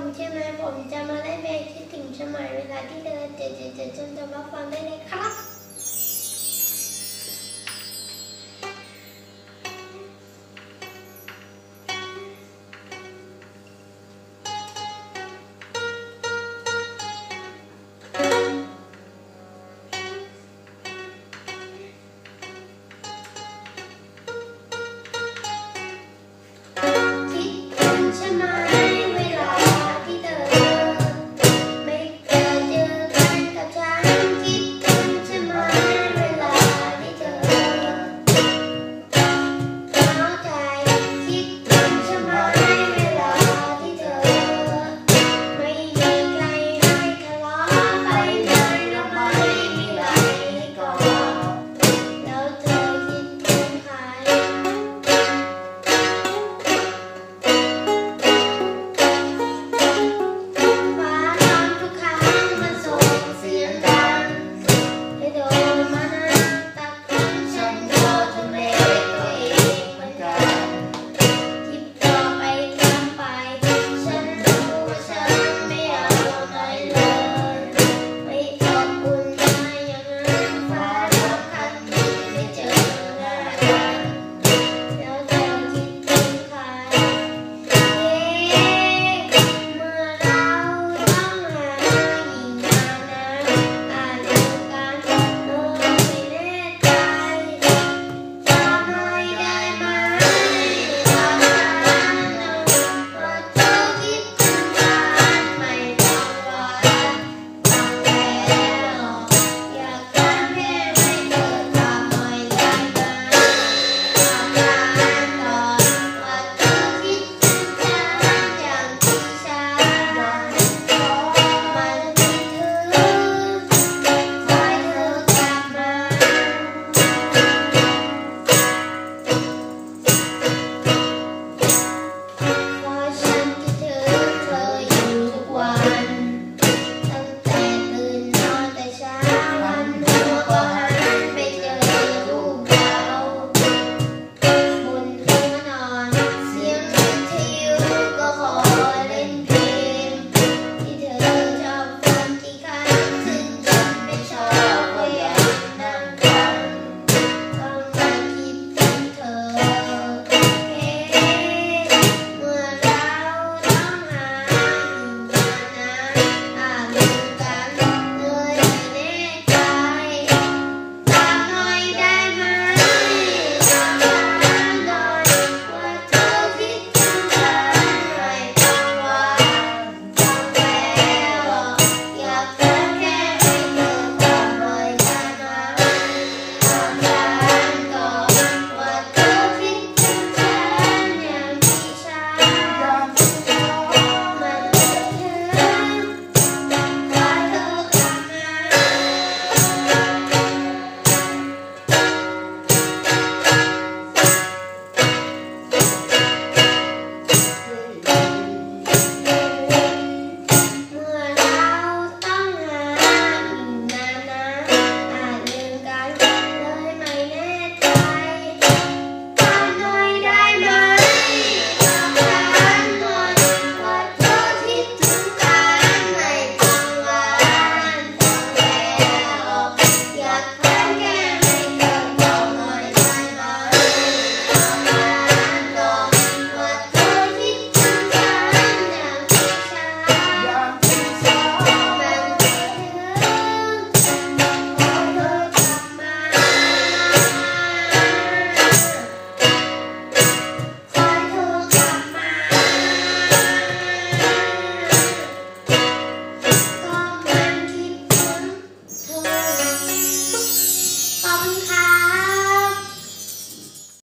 ผมใช่ไหมผมจะมาเล่นเพลงคิดถึงสมัยเวลาที่เดินเจเจเจจนจะมาฟังได้เลยครับ